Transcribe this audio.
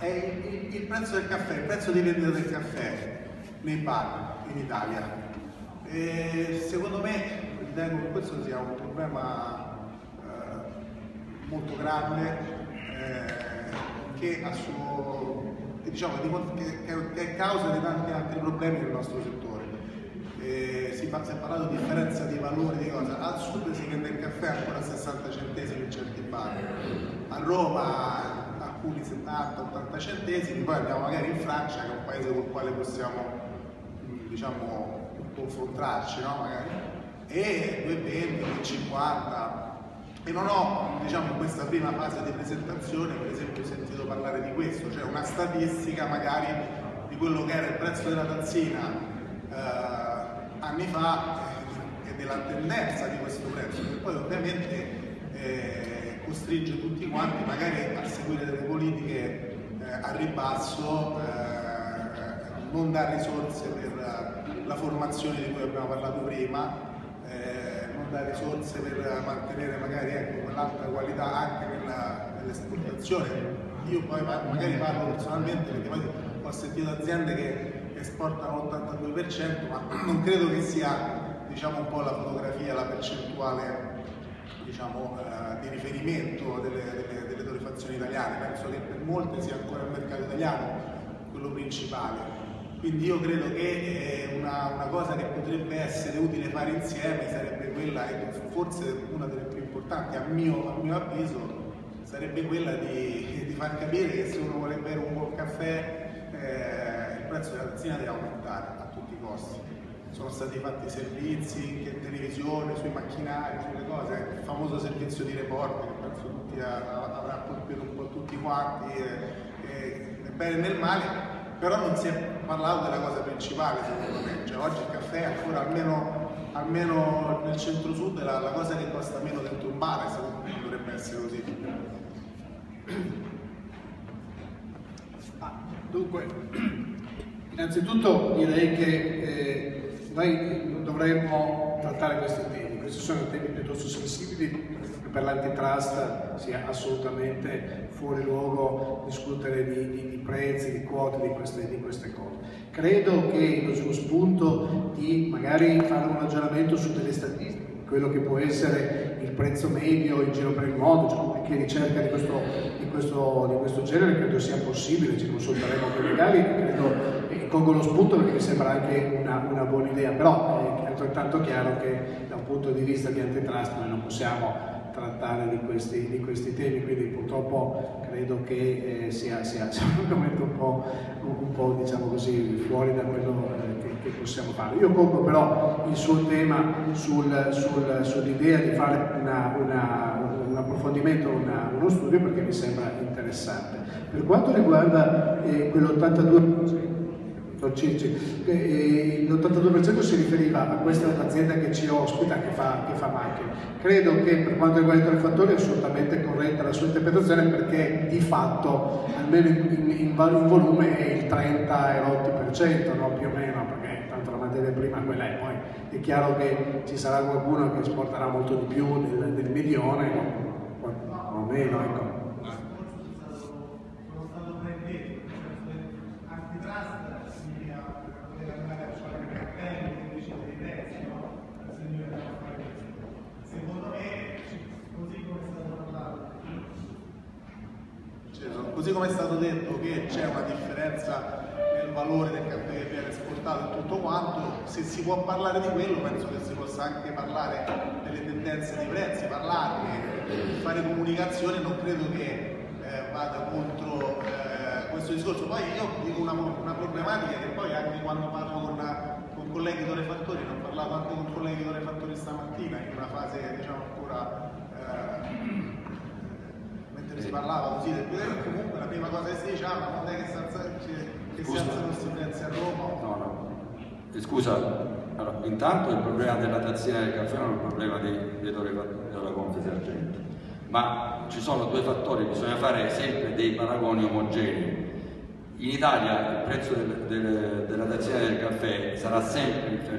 è il, il, prezzo del caffè, il prezzo di vendita del caffè nei bar in Italia. E secondo me ritengo che questo sia un problema eh, molto grande eh, che, suo, diciamo, che, che, è causa di tanti altri problemi del nostro settore. Eh, si, fa, si, è parlato di differenza di valore di cosa. Al sud si vende il caffè ancora a 60 centesimi in certi bar, a Roma alcuni 70-80 centesimi, poi abbiamo magari in Francia che è un paese con il quale possiamo diciamo, confrontarci, no? e 2,20, 50 e non ho diciamo, in questa prima fase di presentazione per esempio sentito parlare di questo, cioè una statistica magari di quello che era il prezzo della tazzina eh, anni fa e della tendenza di questo prezzo, che poi ovviamente eh, costringe tutti quanti magari a seguire delle politiche eh, a ribasso, eh, non dà risorse per la formazione di cui abbiamo parlato prima, eh, non dà risorse per mantenere magari ecco, quell'alta qualità anche nell'esportazione. Io poi magari parlo personalmente perché poi ho sentito aziende che esportano l'82%, ma non credo che sia diciamo, un po' la fotografia, la percentuale diciamo, eh, di riferimento delle, delle, delle torrefazioni italiane, penso che per molte sia ancora il mercato italiano quello principale. Quindi io credo che eh, una, una, cosa che potrebbe essere utile fare insieme sarebbe quella, e forse una delle più importanti a mio, a mio avviso, sarebbe quella di, di, far capire che se uno vuole bere un buon caffè eh, il prezzo della tazzina deve aumentare a tutti i costi sono stati fatti servizi in televisione, sui macchinari, sulle cose, il famoso servizio di report che penso tutti avrà colpito un po' tutti quanti, nel bene e nel male, però non si è parlato della cosa principale secondo me, cioè oggi il caffè ancora almeno, almeno nel centro-sud è la, la, cosa che costa meno dentro un bar, secondo me dovrebbe essere così. Ah, dunque, innanzitutto direi che eh, noi dovremmo trattare questi temi, questi sono temi piuttosto sensibili, per l'antitrust sia assolutamente fuori luogo discutere di, di, di prezzi, di quote, di queste, di queste, cose. Credo che sullo spunto di magari fare un ragionamento su delle statistiche, quello che può essere il prezzo medio in giro per il mondo, cioè qualche ricerca di questo, questo, questo, genere credo sia possibile, ci consulteremo con i legali, credo colgo lo spunto perché mi sembra anche una, una buona idea, però è altrettanto chiaro che da un punto di vista di antitrust noi non possiamo trattare di questi, di questi temi, quindi purtroppo credo che eh, sia, sia, un argomento un po', un po' diciamo così, fuori da quello eh, che, che, possiamo fare. Io colgo però il suo tema sul, sul, sull'idea di fare una, una, un approfondimento, una, uno studio perché mi sembra interessante. Per quanto riguarda eh, quell'82% l'82% si riferiva a questa azienda che ci ospita, che fa, che fa macchine. Credo che per quanto riguarda i torrefattori è assolutamente corretta la sua interpretazione perché di fatto, almeno in, in, in volume, è il 30 erotti per cento, no? più o meno, perché tanto la materia prima quella è. Poi è chiaro che ci sarà qualcuno che esporterà molto di più del, del milione, o meno, ecco. Così come è stato detto che c'è una differenza nel valore del caffè che viene esportato e tutto quanto, se si può parlare di quello penso che si possa anche parlare delle tendenze dei prezzi, parlarne, fare comunicazione, non credo che eh, vada contro eh, questo discorso. Poi io dico una, una, problematica che poi anche quando parlo con, con colleghi torrefattori, ne ho parlato anche con colleghi torrefattori stamattina in una fase diciamo ancora si parlava così del potere, comunque la prima cosa che si diceva non è che si, alza, che si alzano prezzi a Roma. No, no. E scusa, allora, intanto il problema della tazzina del caffè non è un problema dei, dei della Confesercenti, ma ci sono due fattori, bisogna fare sempre dei paragoni omogenei. In Italia il prezzo del, del, della tazzina del caffè sarà sempre inferiore